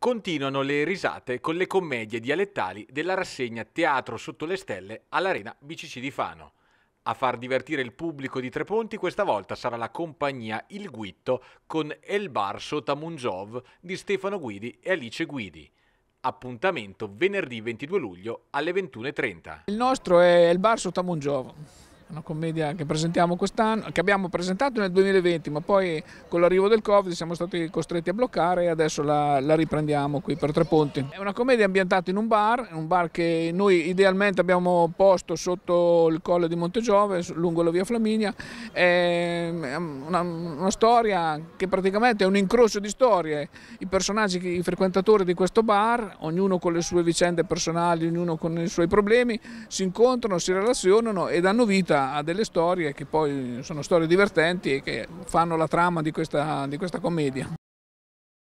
Continuano le risate con le commedie dialettali della rassegna Teatro sotto le stelle all'Arena BCC di Fano. A far divertire il pubblico di Treponti questa volta sarà la compagnia Il Guitto con El Bar Sotamunjov di Stefano Guidi e Alice Guidi. Appuntamento venerdì 22 luglio alle 21.30. Il nostro è El Bar Sotamunjov una commedia che presentiamo quest'anno, che abbiamo presentato nel 2020, ma poi con l'arrivo del Covid siamo stati costretti a bloccare e adesso la, la, riprendiamo qui per Tre Ponti. È una commedia ambientata in un bar, un bar che noi idealmente abbiamo posto sotto il colle di Montegiove, lungo la via Flaminia. È una, una storia che praticamente è un incrocio di storie. I personaggi, i frequentatori di questo bar, ognuno con le sue vicende personali, ognuno con i suoi problemi, si incontrano, si relazionano e danno vita a delle storie che poi sono storie divertenti e che fanno la trama di questa, di questa commedia.